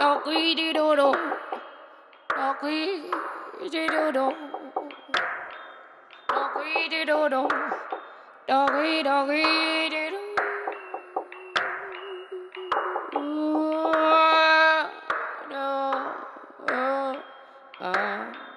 do do doodle, doggy dee doodle, doggy dee doodle, doggy doggy dee doodle. Uh, no, uh, uh.